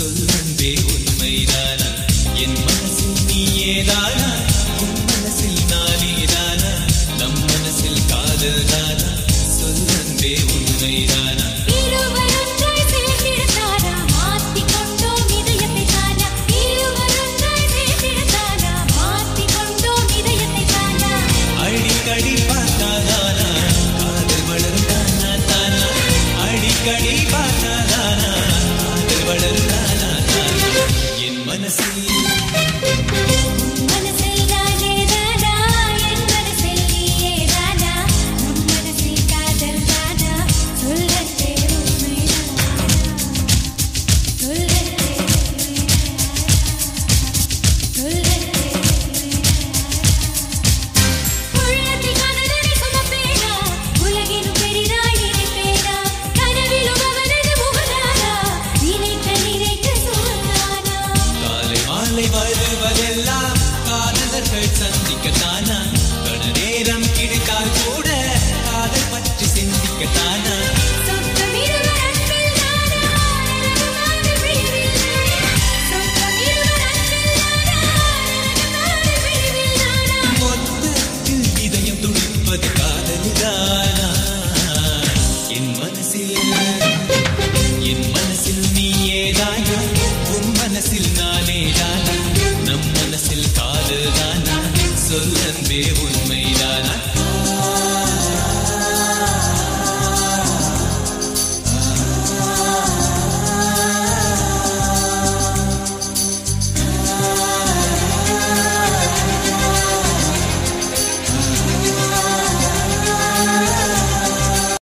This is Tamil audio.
சொல் அன்பே உண்மைதானா? என் மனசில் நீயேதானா? உன் மனசில் நானேதானா? நம் மனசில் காதல் தானா சொல் உண்மைதானா மாலை வருவதெல்லாம் காதலர்கள் சந்திக்கத்தானா கண நேரம் கிடுக்கால் கூட காதல் பற்றி சிந்திக்கத்தானா மனசில் நீ ஏதாயோ உன் மனசில் நானேதான்? சொல்லன்பே உண்மைதான்?